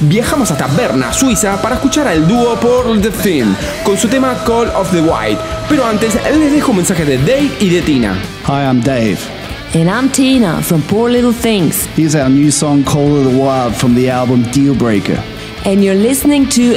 viajamos hasta Berna, Suiza, para escuchar al dúo por The Theme con su tema Call of the White. Pero antes les dejo un mensaje de Dave y de Tina. Hi, I'm Dave. And I'm Tina from Poor Little Things. Here's our new song Call of the Wild from the album Deal Breaker. And you're listening to